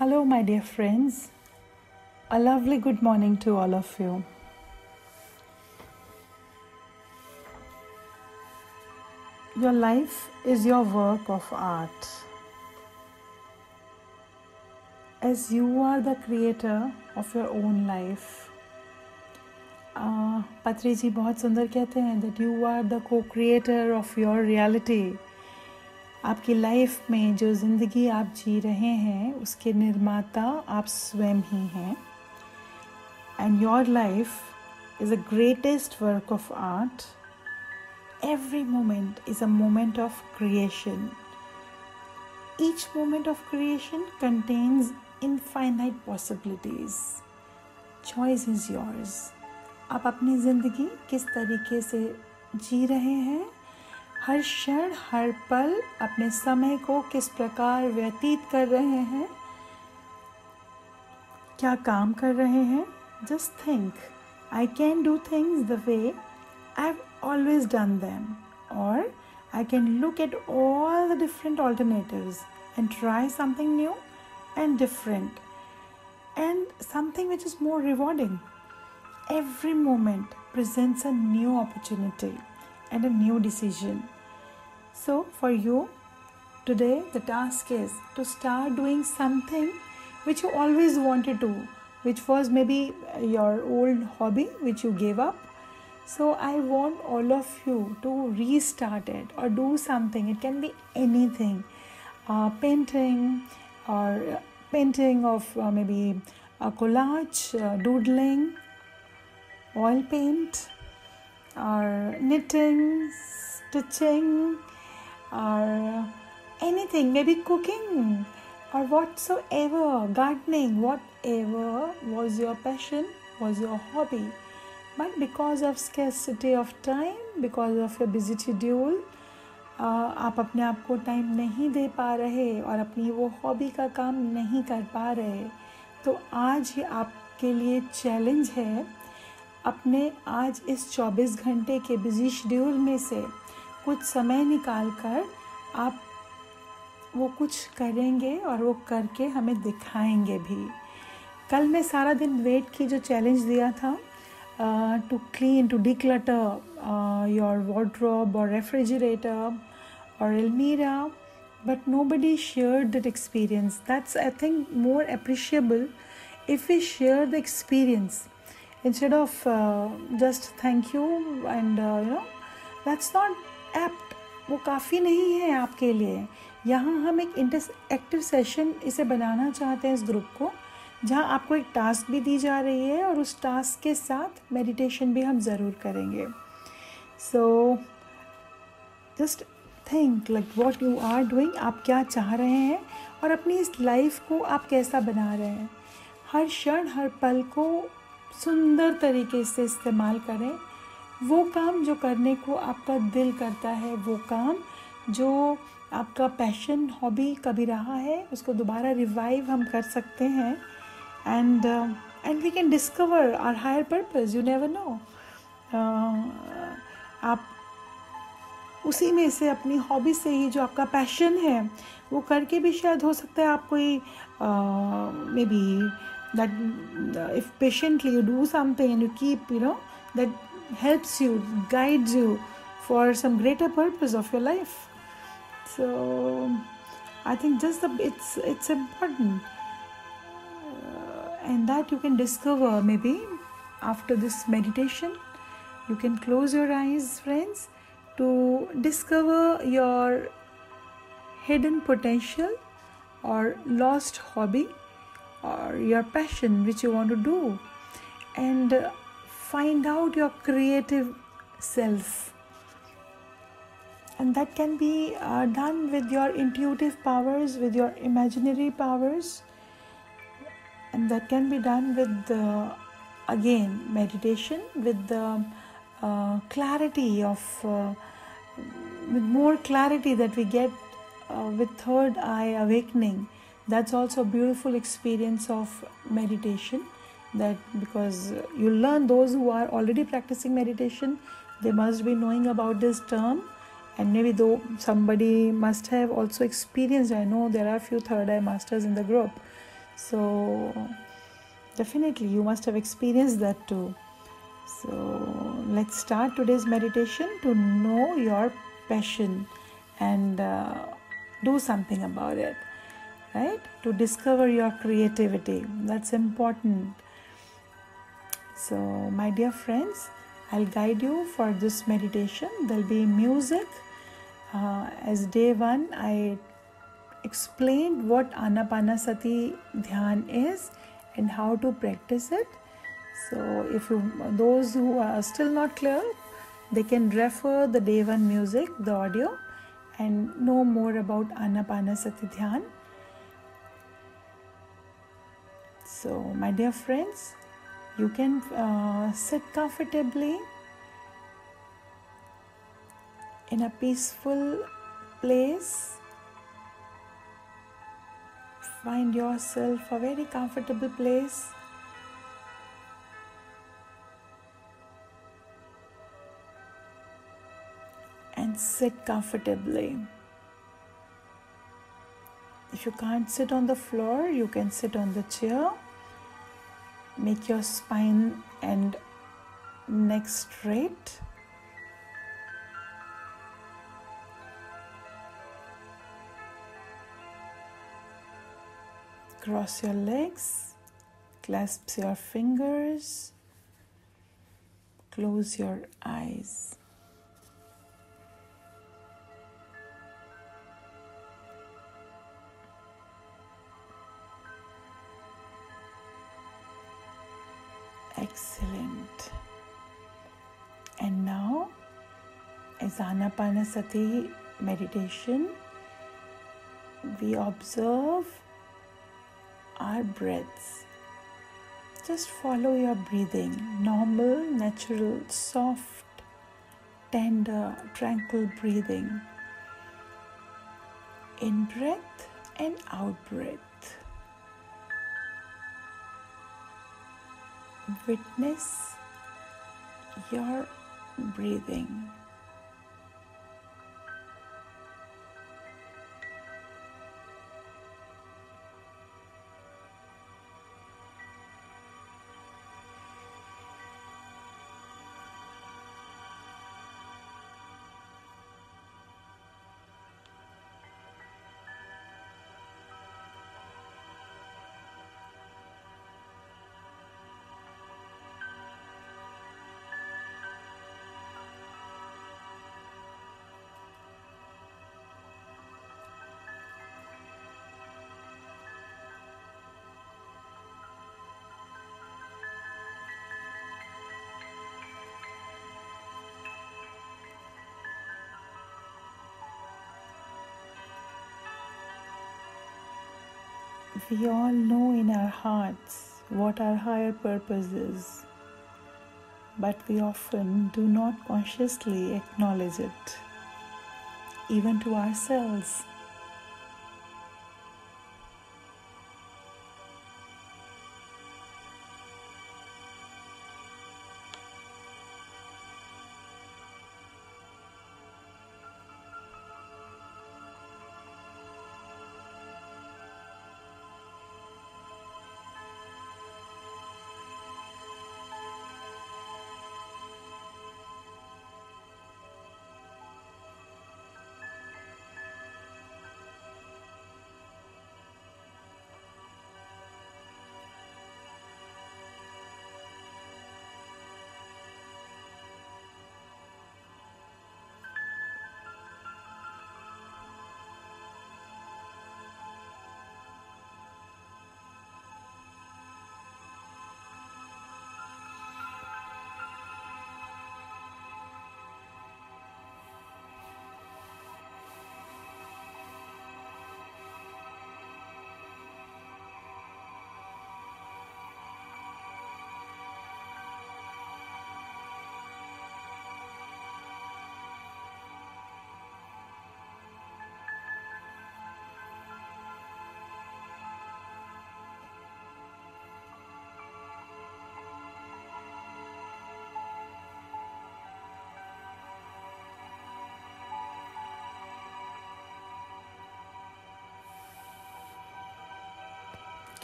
Hello, my dear friends. A lovely good morning to all of you. Your life is your work of art. As you are the creator of your own life. Uh, पत्री जी बहुत सुंदर कहते हैं that you are the co-creator of your reality आपकी life में जो ज़िंदगी आप जी रहे हैं, उसके निर्माता आप स्वयं ही हैं। And your life is a greatest work of art every moment is a moment of creation each moment of creation contains infinite possibilities choice is yours आप अपनी ज़िंदगी किस तरीके से जी रहे हैं? हर क्षण, हर पल अपने समय को किस प्रकार व्यतीत कर रहे हैं? क्या काम कर रहे हैं? Just think I can do things the way I have always done them और I can look at all the different alternatives and try something new and different and something which is more rewarding every moment presents a new opportunity and a new decision. So, for you, today the task is to start doing something which you always wanted to, which was maybe your old hobby which you gave up so I want all of you to restart it or do something. It can be anything, uh, painting or painting of uh, maybe a collage, uh, doodling, oil paint, और knitting stitching और anything maybe cooking और whatsoever gardening whatever was your passion was your hobby but because of scarcity of time because of your busy schedule आप अपने आप को time नहीं दे पा रहे और अपनी वो हॉबी का काम नहीं कर पा रहे तो आज ये आपके लिए चैलेंज है अपने आज इस 24 घंटे के बिज़ी शेड्यूल में से कुछ समय निकाल कर आप वो कुछ करेंगे और वो करके हमें दिखाएँगे भी। कल मैं सारा दिन वेट की जो चैलेंज दिया था to clean to declutter your wardrobe और रेफ्रिजरेटर और almirah but nobody share that experience that's I think more appreciable if you share the experience instead of uh, just thank you and uh, you know, that's not apt. वो काफ़ी नहीं है आपके लिए। यहाँ हम एक इंटर एक्टिव सेशन इसे बनाना चाहते हैं इस ग्रुप को जहाँ आपको एक टास्क भी दी जा रही है और उस टास्क के साथ मेडिटेशन भी हम ज़रूर करेंगे। So just think like what you are doing आप क्या चाह रहे हैं और अपनी इस लाइफ को आप कैसा बना रहे हैं। हर क्षण हर पल को सुंदर तरीके से इस्तेमाल करें। वो काम जो करने को आपका दिल करता है वो काम जो आपका पैशन हॉबी कभी रहा है उसको दोबारा रिवाइव हम कर सकते हैं। And and we can discover our higher purpose you never know uh, आप उसी में से अपनी हॉबी से ही जो आपका पैशन है वो करके भी शायद हो सकता है आप कोई maybe that uh, if patiently you do something and you keep you know that helps you guides you for some greater purpose of your life. So i think just the it's it's important. Uh, and that you can discover maybe after this meditation. You can close your eyes friends to discover your hidden potential or lost hobby or your passion which you want to do and find out your creative self. And that can be uh, done with your intuitive powers with your imaginary powers. And that can be done with the, again meditation with the uh, clarity of uh, with more clarity that we get uh, with third eye awakening that's also a beautiful experience of meditation that because you learn those who are already practicing meditation they must be knowing about this term. And maybe though somebody must have also experienced i know there are few third eye masters in the group. So, definitely, you must have experienced that too. So, let's start today's meditation to know your passion and uh, do something about it, right? To discover your creativity. That's important. So, my dear friends, I'll guide you for this meditation. There'll be music. Uh, as day one, I explained what Anapanasati Dhyan is and how to practice it. So, if you those who are still not clear, they can refer the day one music, the audio, and know more about Anapanasati Dhyan. So, my dear friends, you can uh, sit comfortably in a peaceful place. Find yourself a very comfortable place. And sit comfortably. If you can't sit on the floor, you can sit on the chair. Make your spine and neck straight. Cross your legs, clasp your fingers, close your eyes. Excellent. And now, as Anapanasati meditation, we observe our breaths. Just follow your breathing normal, natural, soft, tender, tranquil breathing. In breath and out breath. Witness your breathing. We all know in our hearts what our higher purpose is, but we often do not consciously acknowledge it, even to ourselves.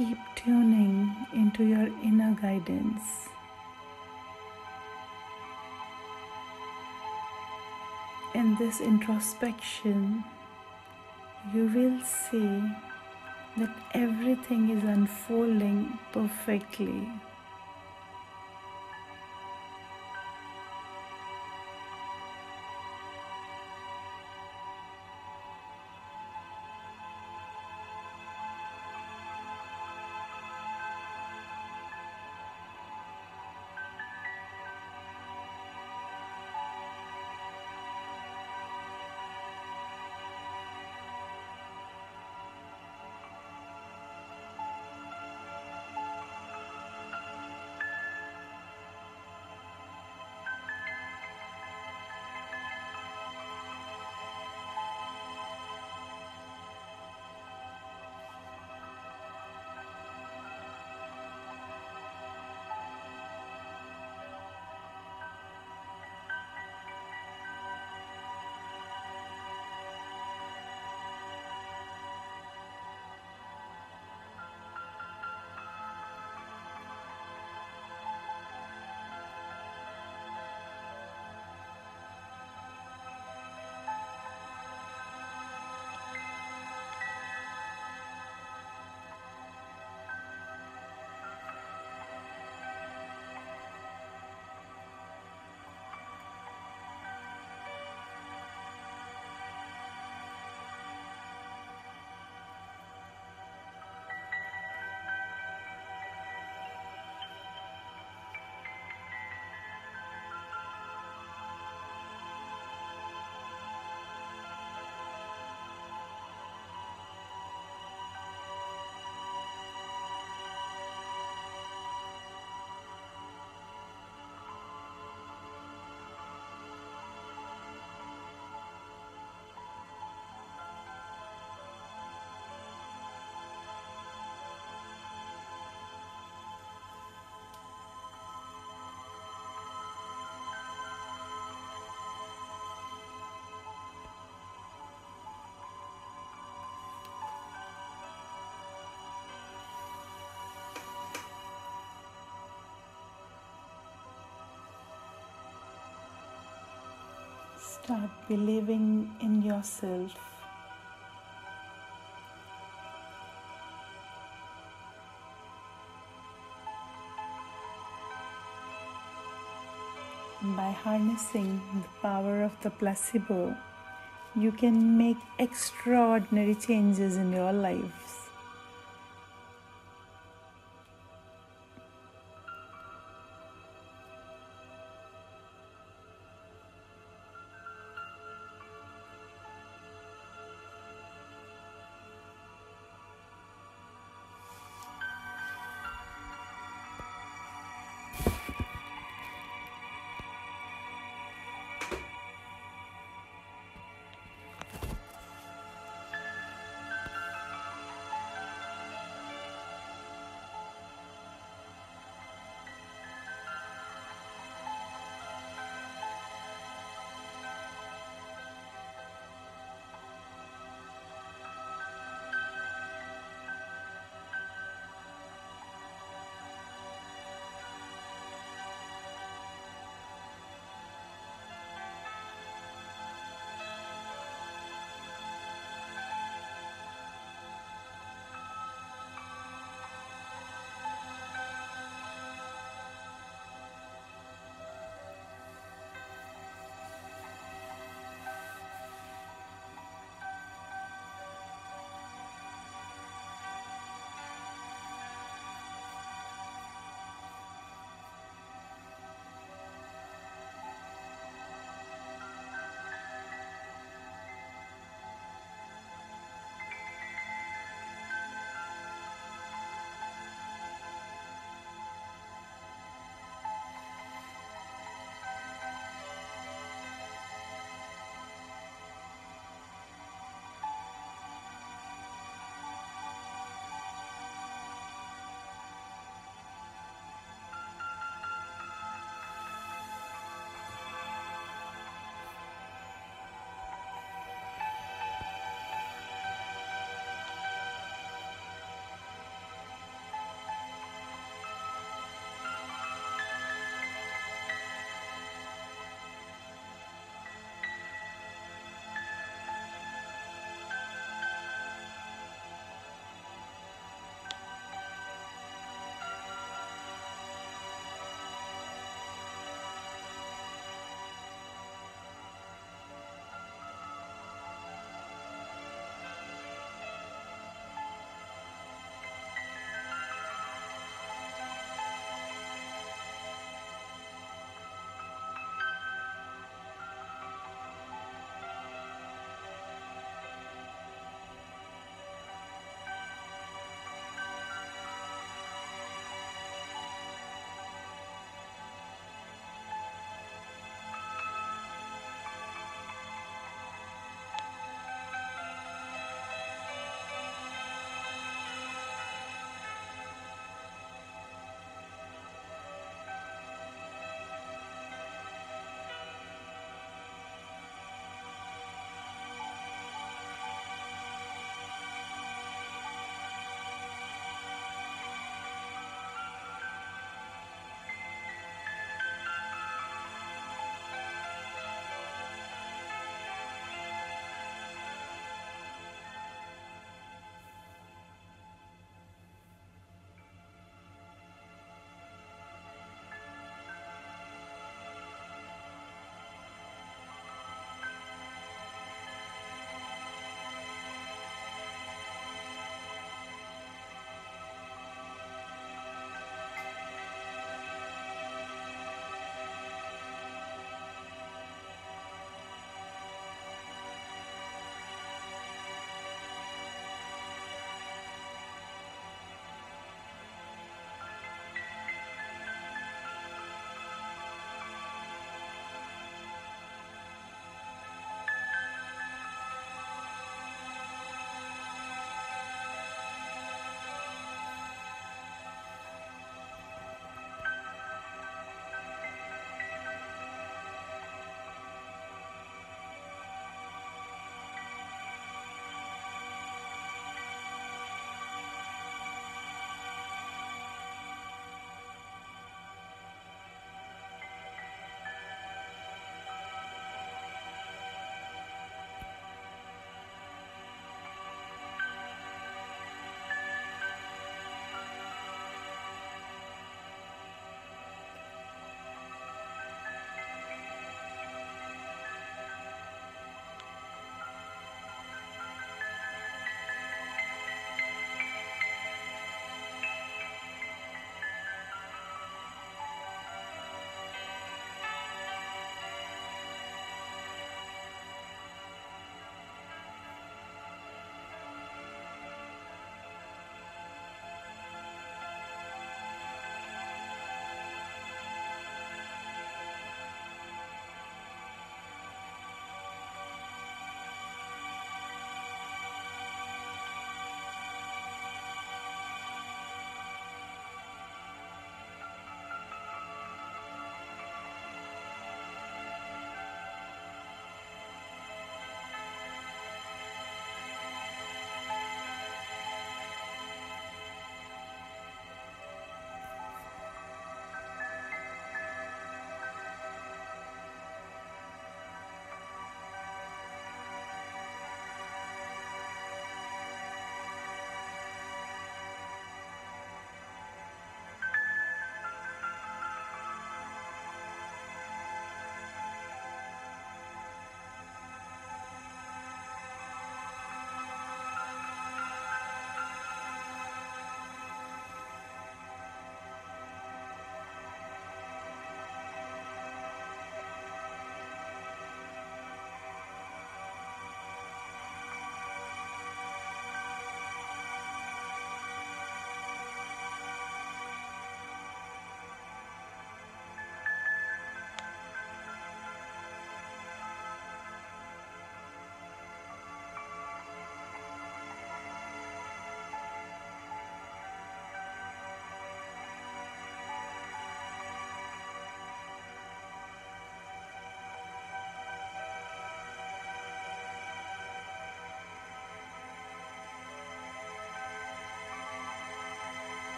Keep tuning into your inner guidance. In this introspection, you will see that everything is unfolding perfectly. Start believing in yourself. By harnessing the power of the placebo, you can make extraordinary changes in your lives.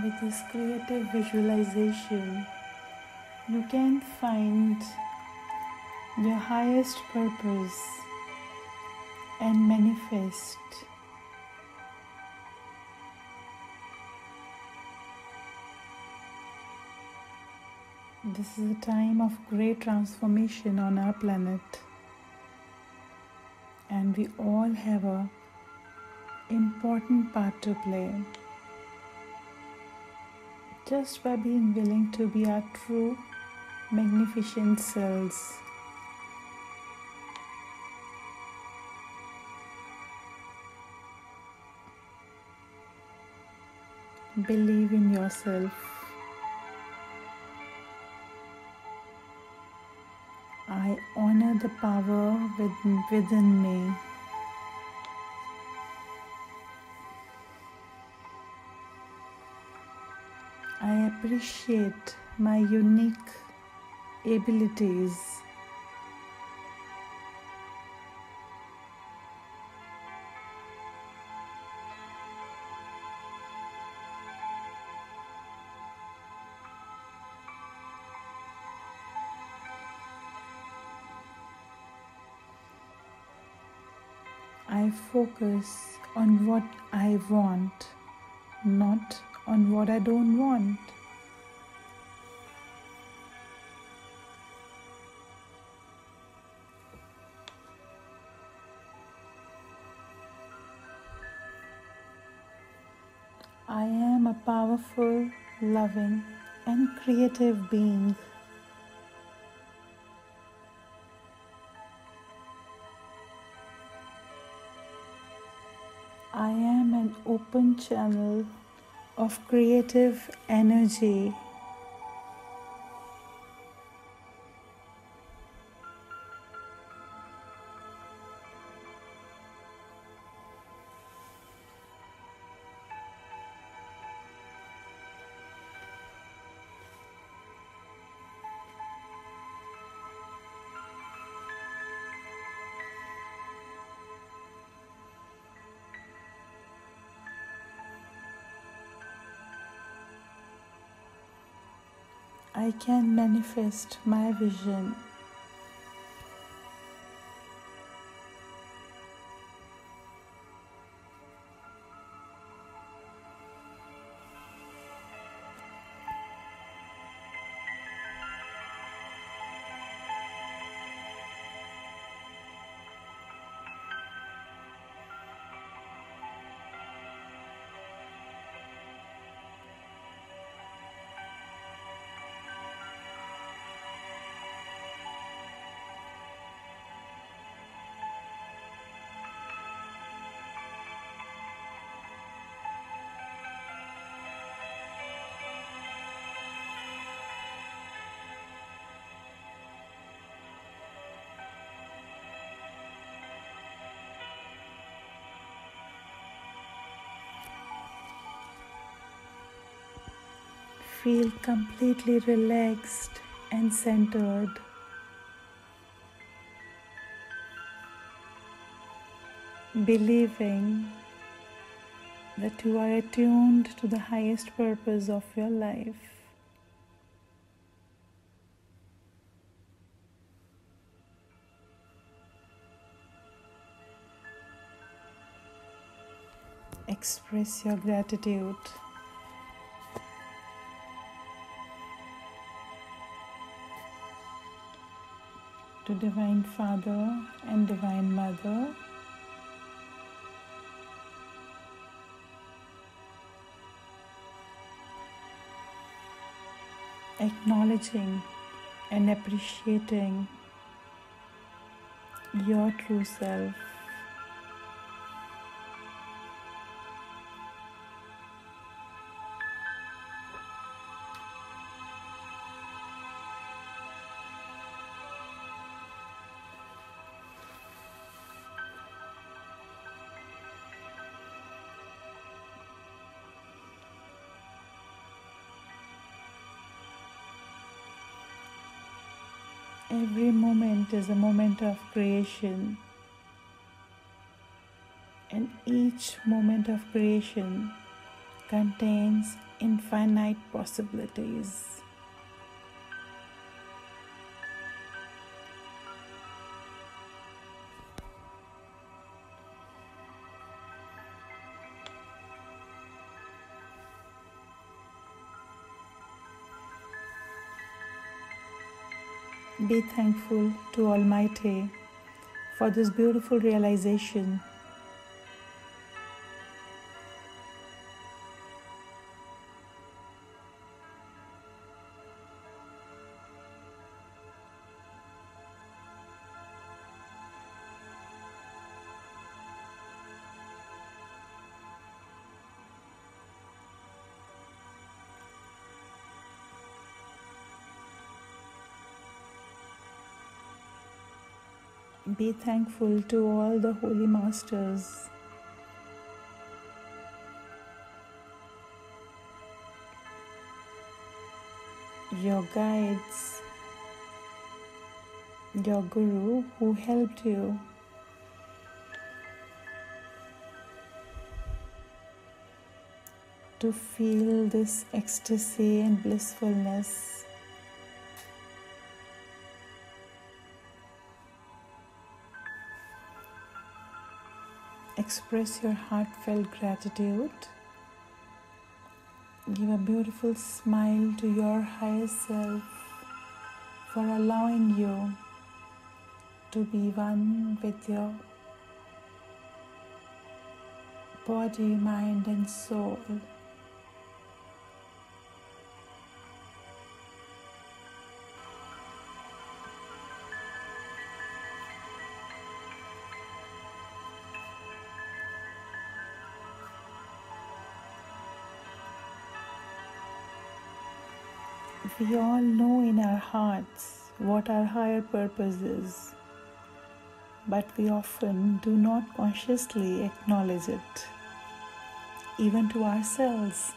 With this creative visualization, you can find your highest purpose and manifest. This is a time of great transformation on our planet, and we all have a important part to play just by being willing to be our true, magnificent selves. Believe in yourself. I honor the power within, within me. Appreciate my unique abilities. I focus on what I want, not on what I don't want. Powerful, loving, and creative being. I am an open channel of creative energy. I can manifest my vision. Feel completely relaxed and centered. Believing that you are attuned to the highest purpose of your life. Express your gratitude. To Divine Father and Divine Mother. Acknowledging and appreciating your true self. Every moment is a moment of creation, and each moment of creation contains infinite possibilities. Be thankful to Almighty for this beautiful realization Be thankful to all the holy masters. Your guides, your guru who helped you. To feel this ecstasy and blissfulness. Express your heartfelt gratitude. Give a beautiful smile to your higher self for allowing you to be one with your body, mind, and soul. We all know in our hearts what our higher purpose is, but we often do not consciously acknowledge it, even to ourselves.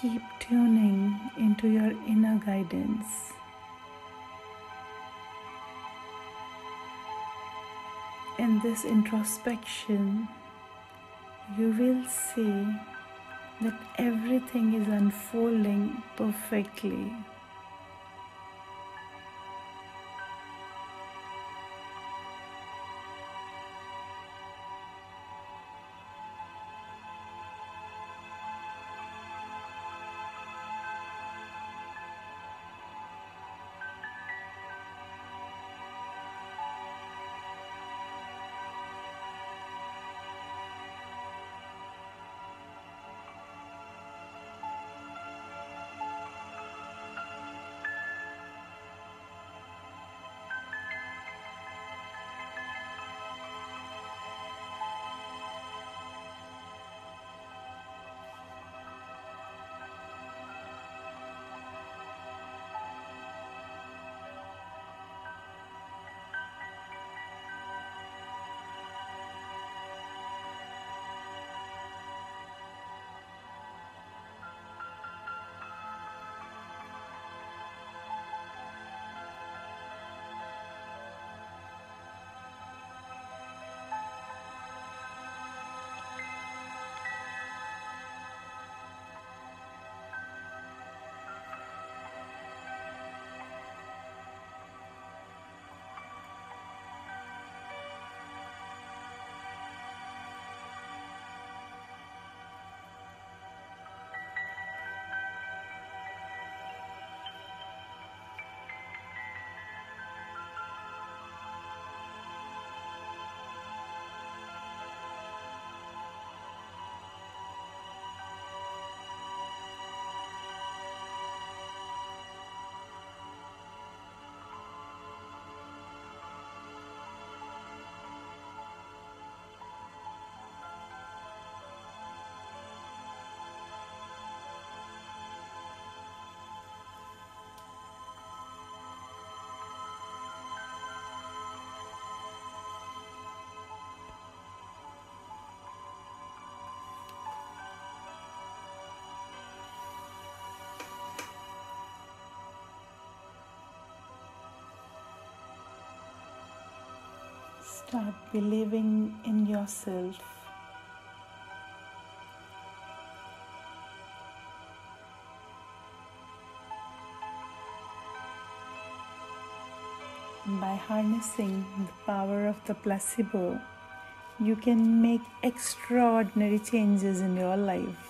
Keep tuning into your inner guidance. In this introspection, you will see that everything is unfolding perfectly. Start believing in yourself. By harnessing the power of the placebo, you can make extraordinary changes in your lives.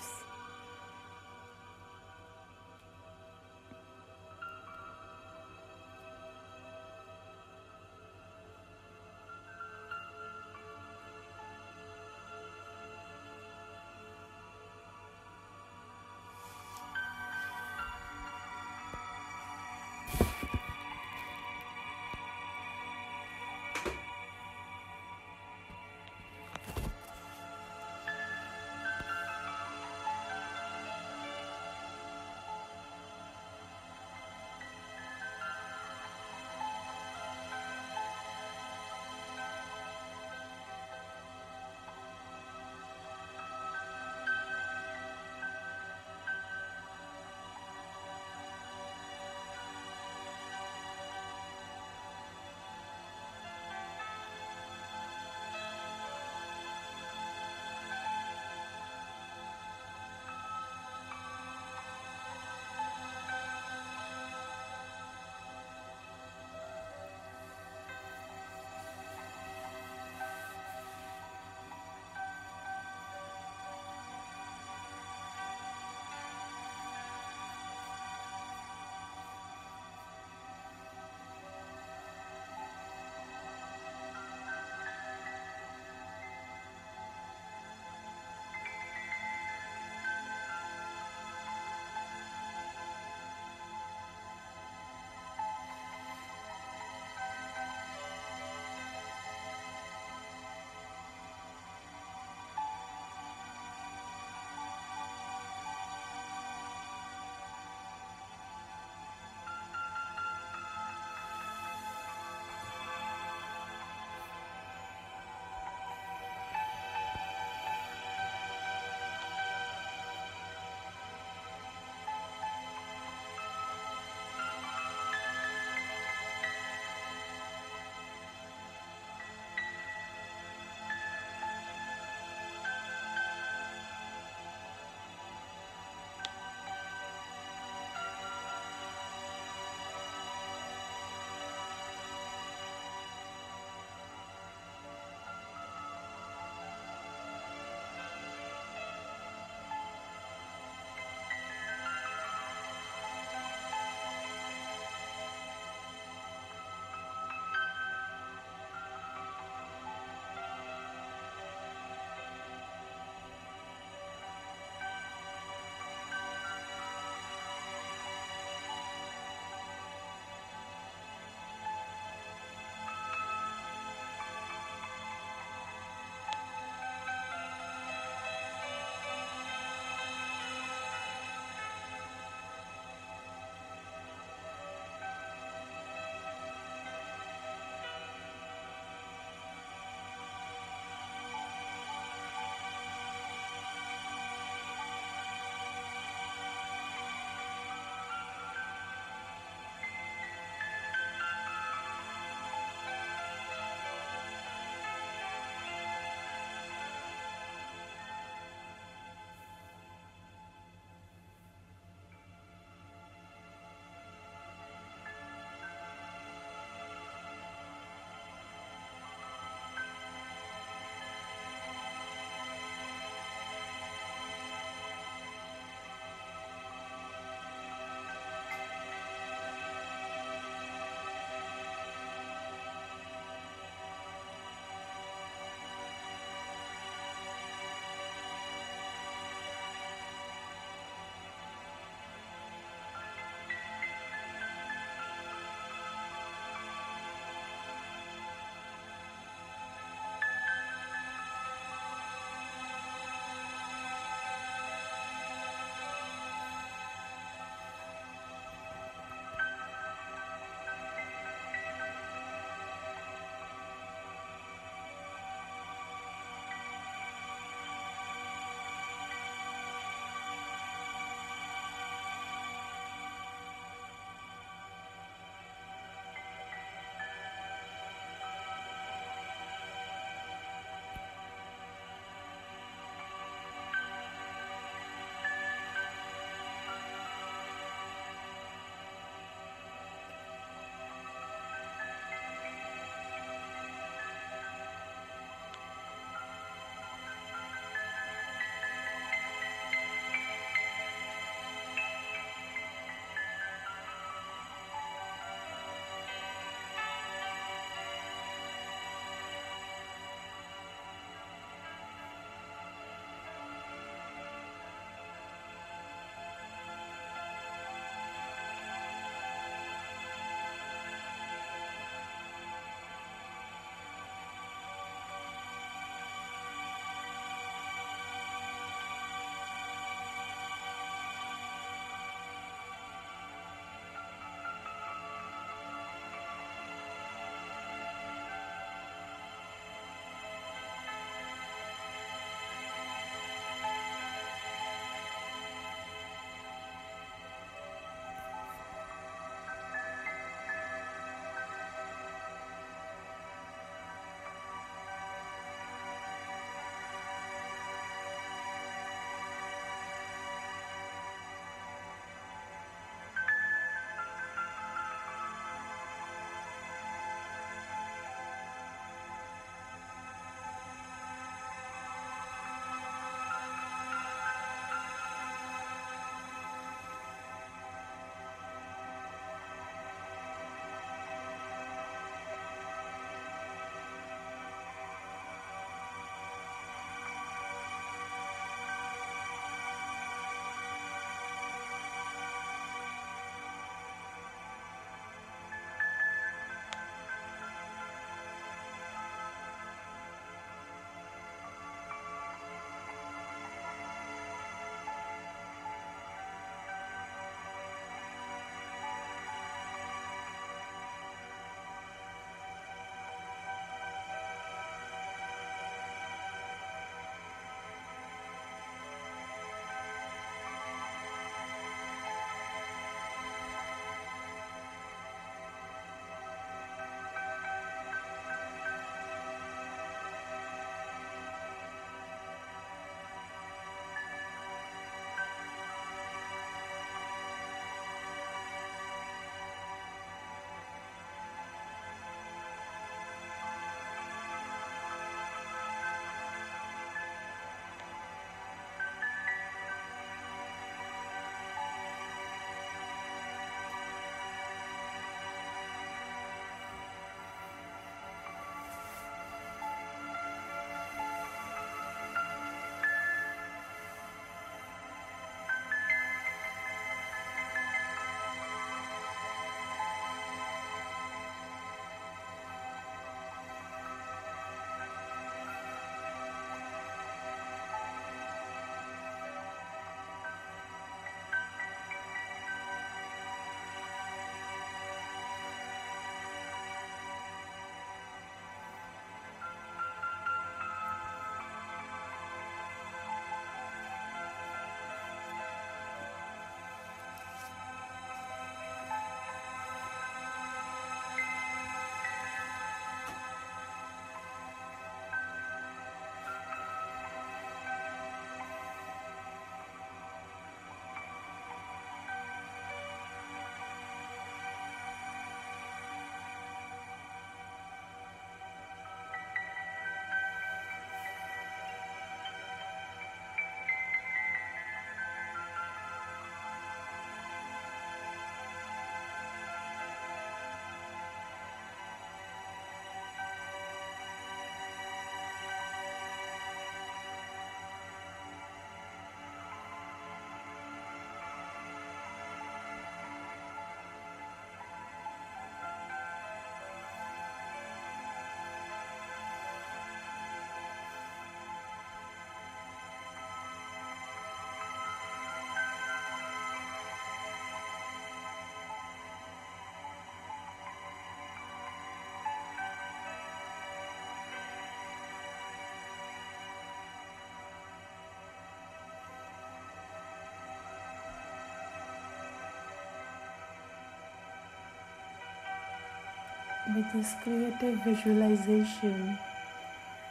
With this creative visualization,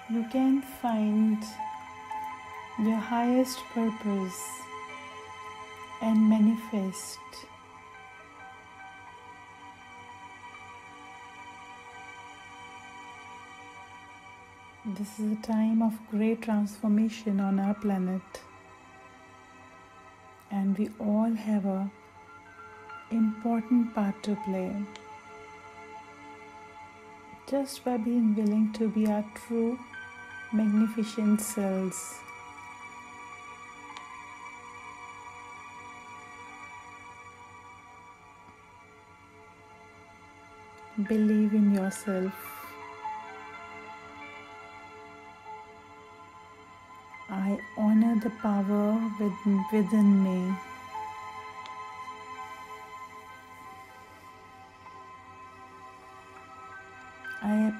you can find your highest purpose and manifest. This is a time of great transformation on our planet, and we all have a important part to play just by being willing to be our true, magnificent selves. Believe in yourself. I honor the power within, within me.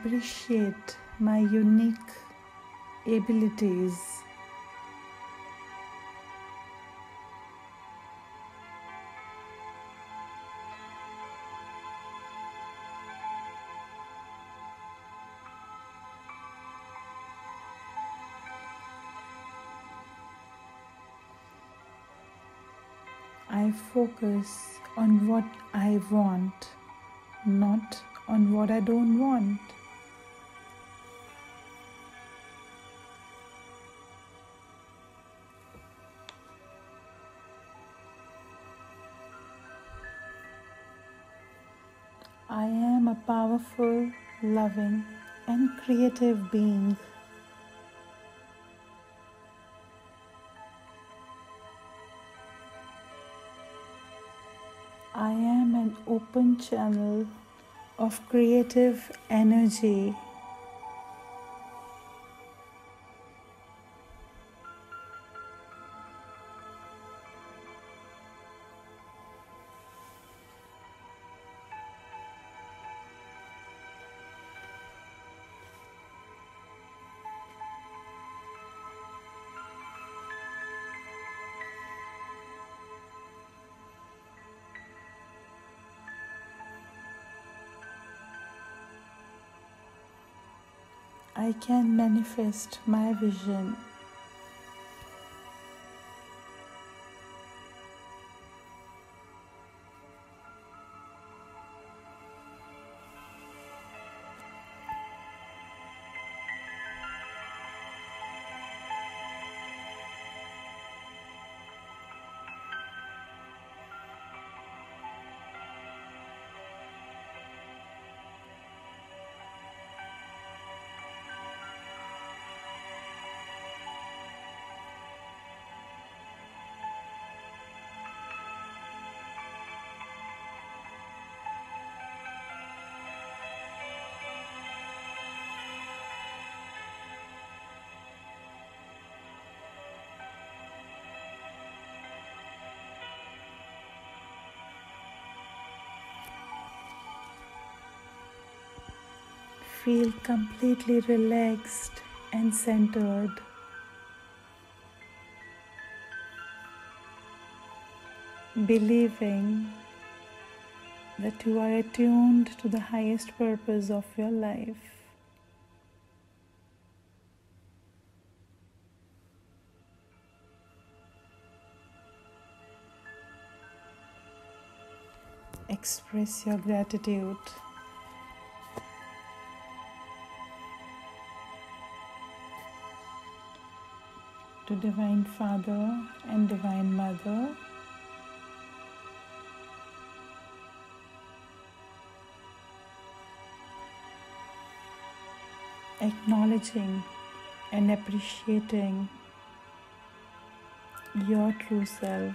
Appreciate my unique abilities. I focus on what I want, not on what I don't want. Powerful, loving, and creative being. I am an open channel of creative energy. I can manifest my vision. Feel completely relaxed and centered. Believing that you are attuned to the highest purpose of your life. Express your gratitude. To Divine Father and Divine Mother. Acknowledging and appreciating your true self.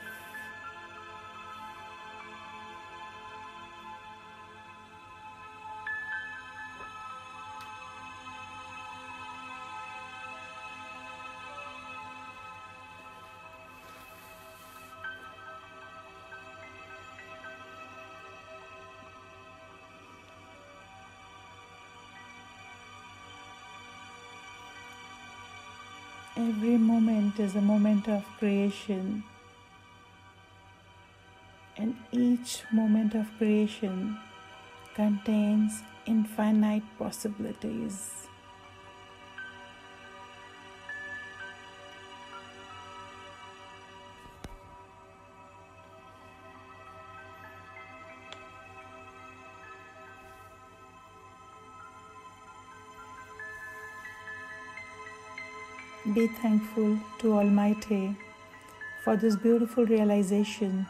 Every moment is a moment of creation, and each moment of creation contains infinite possibilities. Be thankful to Almighty for this beautiful realization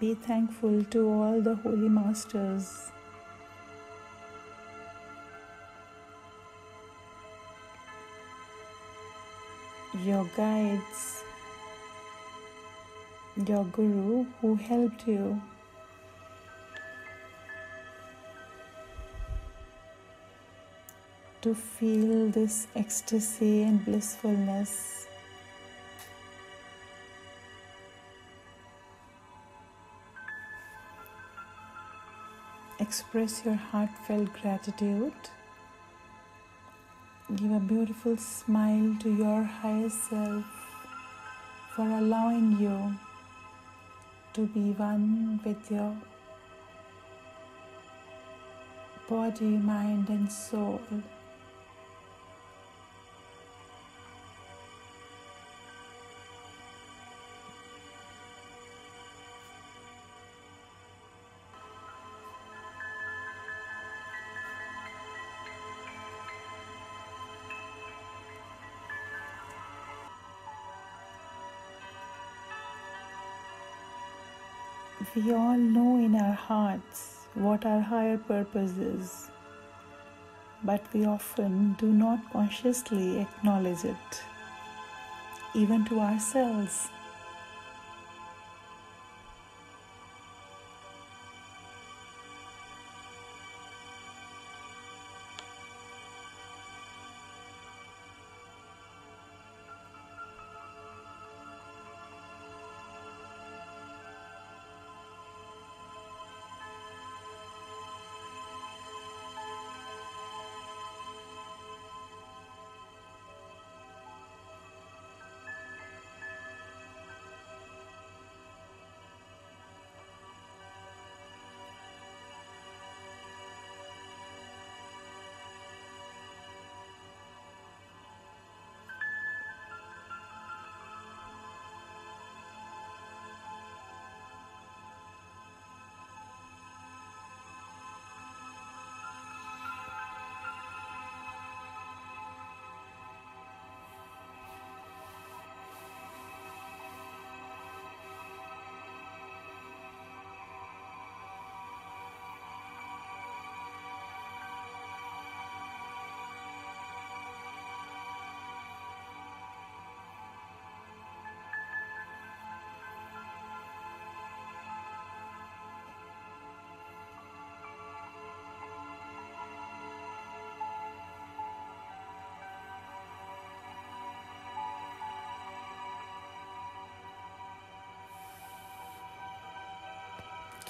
Be thankful to all the holy masters. Your guides, your guru who helped you. To feel this ecstasy and blissfulness. Express your heartfelt gratitude. Give a beautiful smile to your higher self for allowing you to be one with your body, mind, and soul. We all know in our hearts what our higher purpose is, but we often do not consciously acknowledge it, even to ourselves.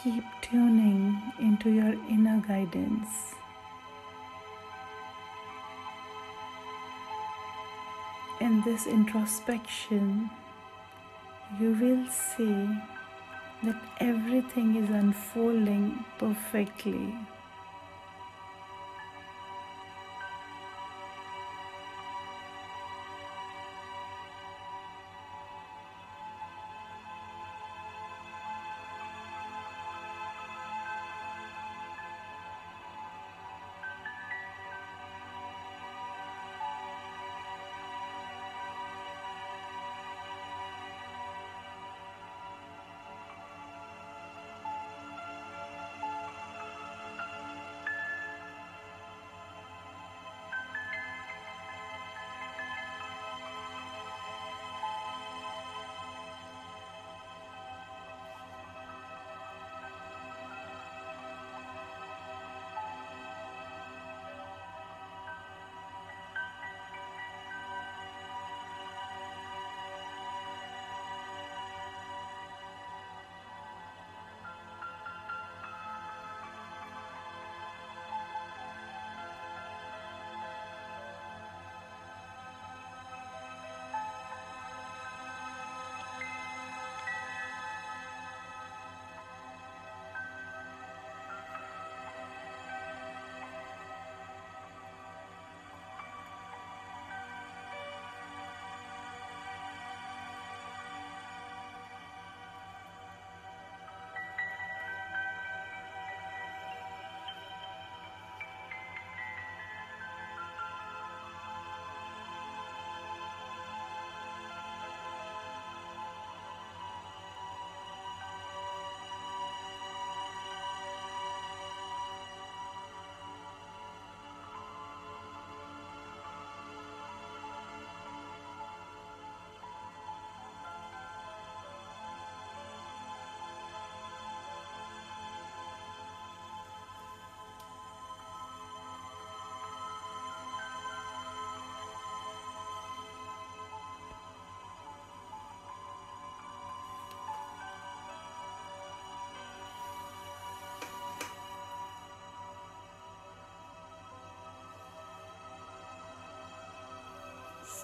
Keep tuning into your inner guidance. In this introspection, you will see that everything is unfolding perfectly.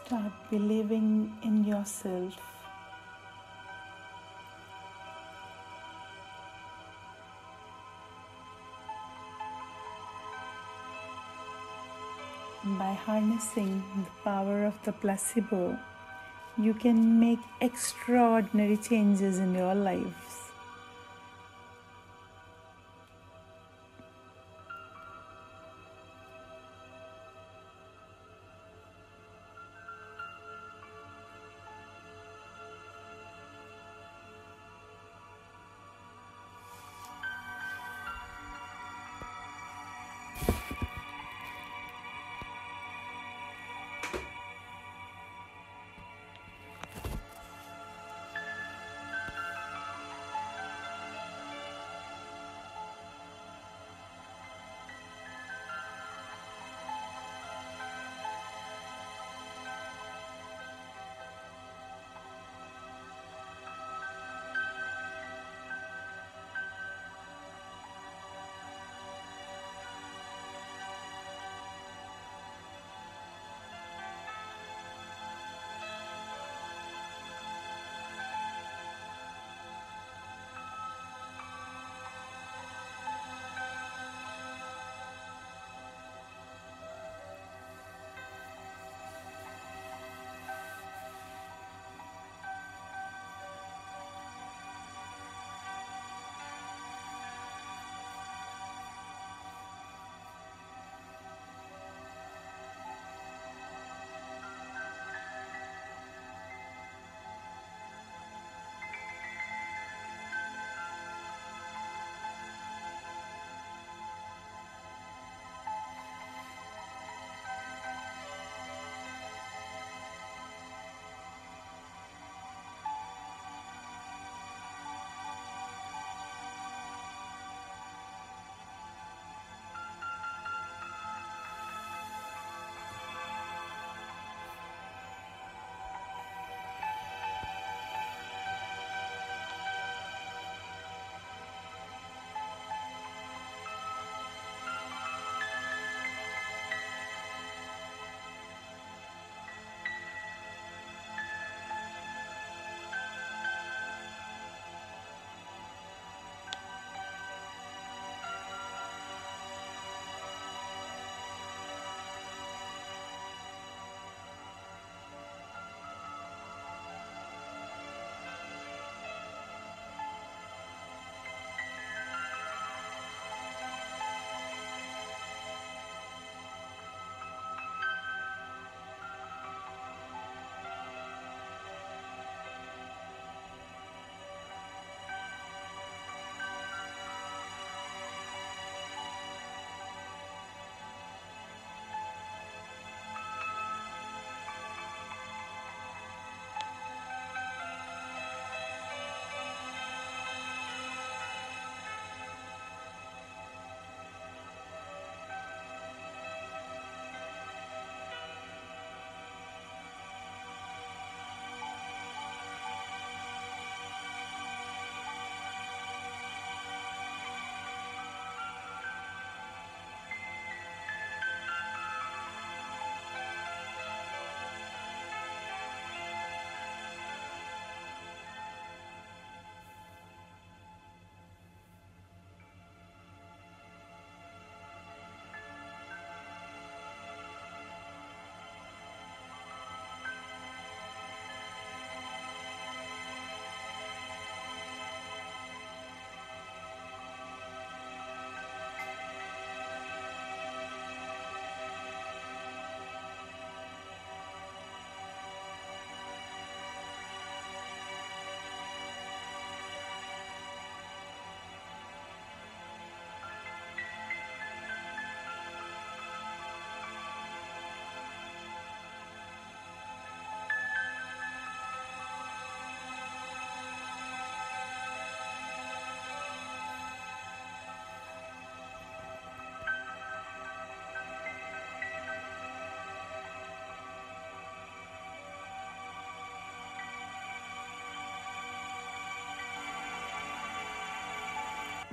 Start believing in yourself. By harnessing the power of the placebo, you can make extraordinary changes in your lives.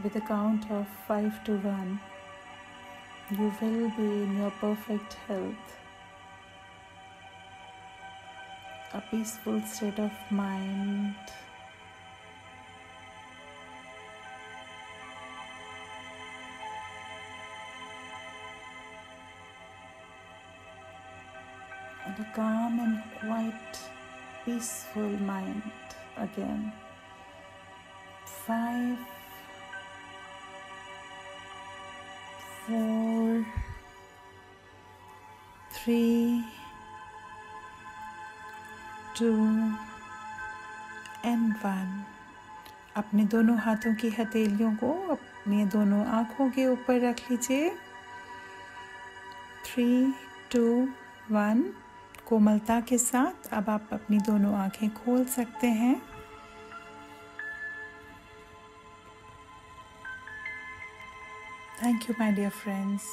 With a count of 5 to 1, you will be in your perfect health. a peaceful state of mind. And a calm and quiet, peaceful mind again. Five, अपने दोनों हाथों की हथेलियों को अपने दोनों आँखों के ऊपर रख लीजिए। थ्री टू वन कोमलता के साथ अब आप अपनी दोनों आँखें खोल सकते हैं। Thank you my dear friends